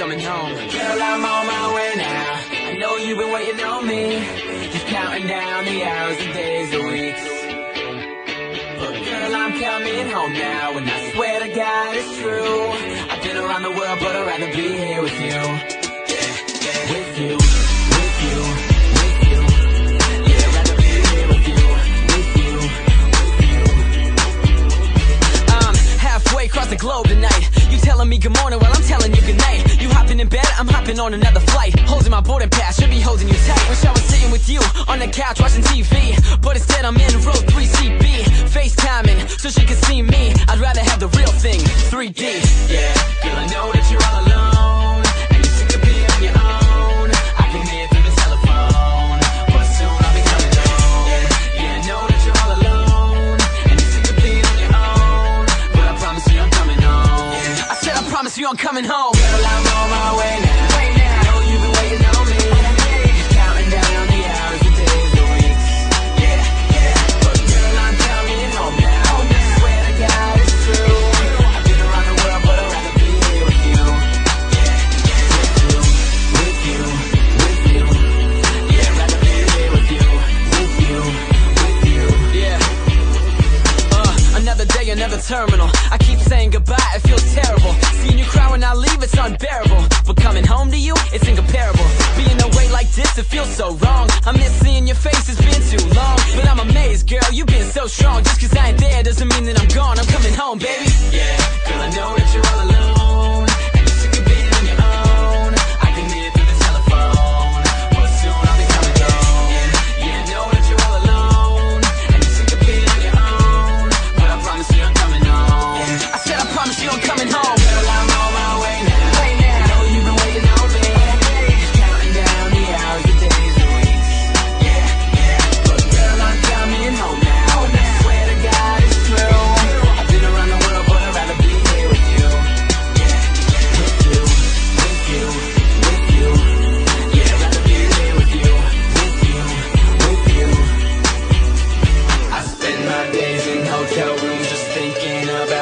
coming home. Girl, I'm on my way now. I know you've been waiting on me. Just counting down the hours and days and weeks. But girl, I'm coming home now, and I swear to God it's true. I've been around the world, but I'd rather be here with you. Yeah, yeah, with you, with you, with you. Yeah, I'd rather be here with you, with you, with you. I'm halfway across the globe tonight. You telling me good morning while I'm telling you good night. You hopping in bed, I'm hopping on another flight. Holding my boarding pass, should be holding you tight. Wish I was sitting with you on the couch watching TV, but instead I'm in row 3CB, FaceTiming so she can see me. I'd rather have the real thing, 3D. Yeah, girl, I know that you're all alone, you I'm coming home. Girl, I'm on my way now. Know you've been waiting on me. Counting down the hours, the days, the weeks. Yeah, yeah. But girl, I'm coming home now. I swear to God it's true. I've been around the world, but I'd rather be here with you. With you, with you, with you. Yeah, rather be here with you, with you, with you. Yeah. Uh, another day, another terminal. I keep saying goodbye, it feels so wrong. I miss seeing your face, it's been too long. But I'm amazed, girl, you've been so strong. Just cause I ain't there doesn't mean that I'm gone. I'm coming home, baby. Yeah,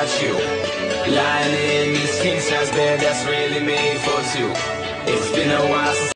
about you. Lying in this king size bed that's really made for two. It's been a while